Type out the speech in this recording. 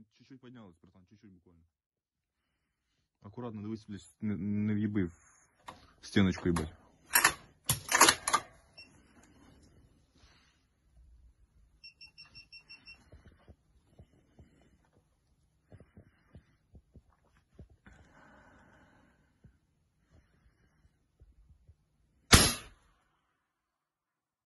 Ну, чуть-чуть поднялось, братан, чуть-чуть буквально. Аккуратно, дивись, блядь, не, не в'їби в стіночку, їбать.